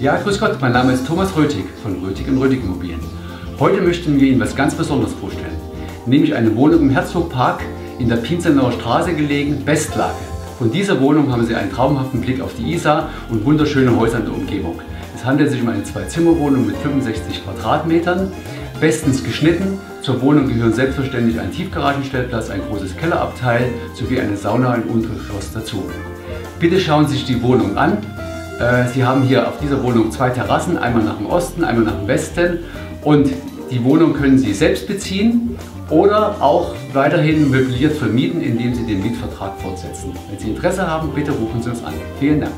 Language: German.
Ja, grüß Gott, mein Name ist Thomas Rötig von Rötig und Rötig Immobilien. Heute möchten wir Ihnen was ganz Besonderes vorstellen, nämlich eine Wohnung im Herzogpark in der Pinzenauer Straße gelegen, Bestlage. Von dieser Wohnung haben Sie einen traumhaften Blick auf die Isar und wunderschöne Häuser in der Umgebung. Es handelt sich um eine Zwei-Zimmer-Wohnung mit 65 Quadratmetern, bestens geschnitten. Zur Wohnung gehören selbstverständlich ein Tiefgaragenstellplatz, ein großes Kellerabteil sowie eine Sauna im Untergeschoss dazu. Bitte schauen Sie sich die Wohnung an Sie haben hier auf dieser Wohnung zwei Terrassen, einmal nach dem Osten, einmal nach dem Westen und die Wohnung können Sie selbst beziehen oder auch weiterhin möbliert vermieten, indem Sie den Mietvertrag fortsetzen. Wenn Sie Interesse haben, bitte rufen Sie uns an. Vielen Dank.